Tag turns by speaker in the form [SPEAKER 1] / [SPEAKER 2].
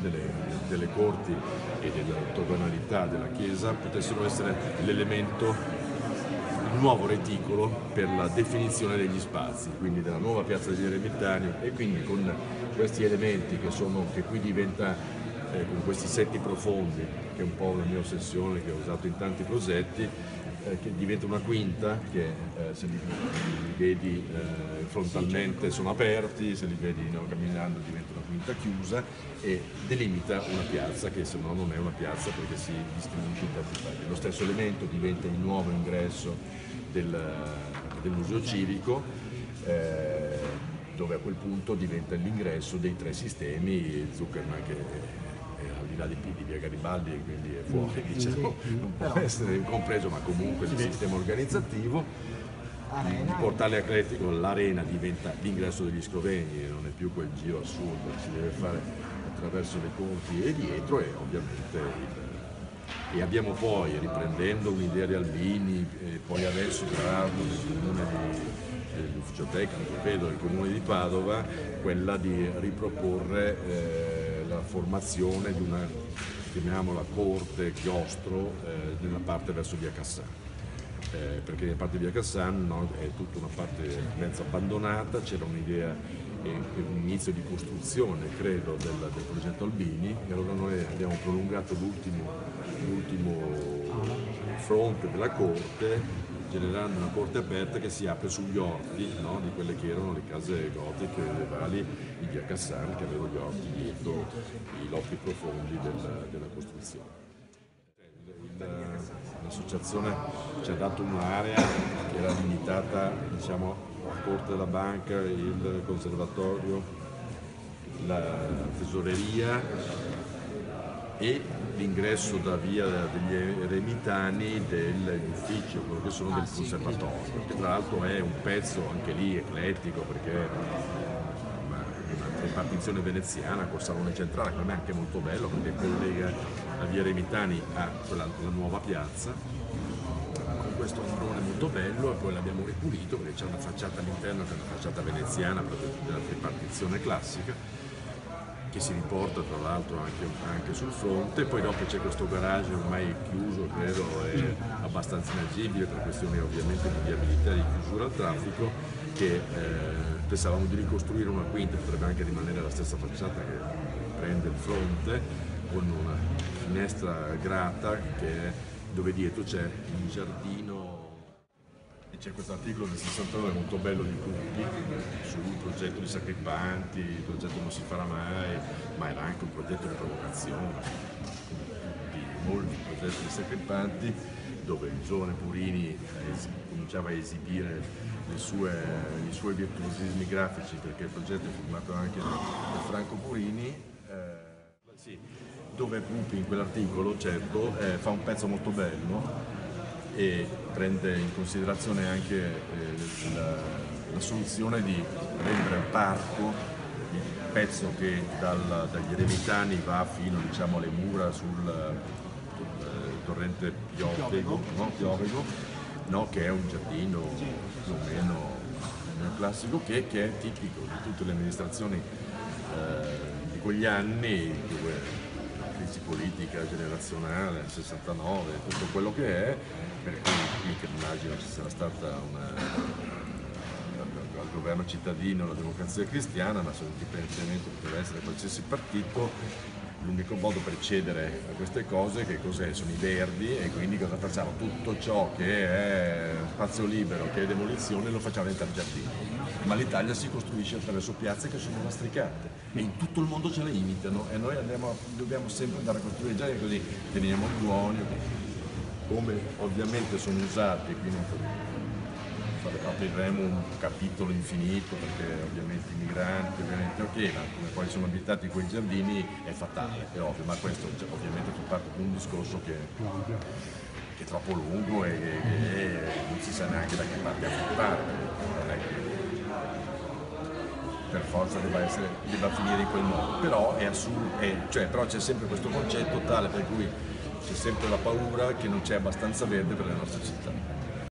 [SPEAKER 1] delle, delle corti e dell'ortogonalità della Chiesa potessero essere l'elemento, il nuovo reticolo per la definizione degli spazi, quindi della nuova piazza degli Eremitani e quindi con questi elementi che, sono, che qui diventa eh, con questi setti profondi, che è un po' una mia ossessione che ho usato in tanti progetti, eh, che diventa una quinta, che eh, se li, li vedi eh, frontalmente sono aperti, se li vedi no, camminando diventa una quinta chiusa e delimita una piazza che se no non è una piazza perché si distribuisce in tanti pezzi. Lo stesso elemento diventa il nuovo ingresso del, del museo civico eh, dove a quel punto diventa l'ingresso dei tre sistemi, Zuckerman che al di là di, di via Garibaldi e quindi è fuori, diciamo, non può essere compreso, ma comunque il sistema organizzativo. Il portale atletico, l'arena diventa l'ingresso degli sloveni, non è più quel giro assurdo che si deve fare attraverso le corti e dietro e ovviamente il, e abbiamo poi, riprendendo un'idea di Albini, e poi adesso di, dell'ufficio tecnico, credo, del comune di Padova, quella di riproporre eh, la formazione di una, chiamiamola corte, chiostro, eh, nella parte verso via Cassano. Eh, perché nella parte di via Cassan no, è tutta una parte mezzo abbandonata, c'era un'idea e un inizio di costruzione, credo, del, del, progetto Albini e allora noi abbiamo prolungato l'ultimo, l'ultimo fronte della corte generando una porta aperta che si apre sugli orti no? di quelle che erano le case gotiche medievali di via Cassan che avevano gli orti dietro i lotti profondi del, della costruzione. L'associazione ci ha dato un'area che era limitata diciamo, a Corte della Banca, il conservatorio, la tesoreria e l'ingresso da via degli Eremitani dell'ufficio, quello che sono del ah, conservatorio, che tra l'altro è un pezzo anche lì eclettico perché una ripartizione veneziana col salone centrale, che per me è anche molto bello perché collega la via Eremitani a quella, la nuova piazza con questo androne molto bello e poi l'abbiamo ripulito perché c'è una facciata all'interno che è una facciata veneziana della ripartizione classica che si riporta tra l'altro anche, anche, sul fronte, poi dopo c'è questo garage ormai chiuso, credo, è abbastanza inagibile per questioni ovviamente di viabilità, di chiusura al traffico, che eh, pensavamo di ricostruire una quinta, potrebbe anche rimanere la stessa facciata che prende il fronte, con una finestra grata che, dove dietro c'è il giardino c'è questo articolo del 69 molto bello di tutti sul progetto di Sacripanti, il progetto non si farà mai, ma era anche un progetto di provocazione, di molti progetti di Sacripanti, dove il giovane Purini cominciava a esibire sue, i suoi virtuosismi grafici, perché il progetto è firmato anche da Franco Purini. Eh, sì, dove Pupi in quell'articolo certo eh, fa un pezzo molto bello e prende in considerazione anche eh, la, la, soluzione di rendere il parco il pezzo che dal, dagli eremitani va fino diciamo, alle mura sul, sul torrente Piovego, no? Piovego no? che è un giardino più o meno neoclassico che, che, è tipico di tutte le amministrazioni eh, di quegli anni dove crisi politica generazionale, 69, tutto quello che è, per cui che immagino ci sarà stata una, al governo cittadino la democrazia cristiana, ma indipendentemente poteva essere qualsiasi partito, l'unico modo per cedere a queste cose che cos'è? Sono i verdi e quindi cosa facciamo? Tutto ciò che è spazio libero, che è demolizione, lo facciamo diventare giardino. Ma l'Italia si costruisce attraverso piazze che sono lastricate e in tutto il mondo ce le imitano e noi andiamo, dobbiamo sempre andare a costruire. Giardini così teniamo buoni, come ovviamente sono usati, quindi apriremo un capitolo infinito perché ovviamente i migranti, ovviamente ok, ma come poi sono abitati quei giardini è fatale, è ovvio, ma questo cioè, ovviamente fa parte di un discorso che, che, è troppo lungo e, e, non si sa neanche da che parte affrontare, non è che per forza debba, essere, debba finire in quel modo, però, assurdo, è, cioè, però c'è sempre questo concetto tale per cui c'è sempre la paura che non c'è abbastanza verde per le nostre città.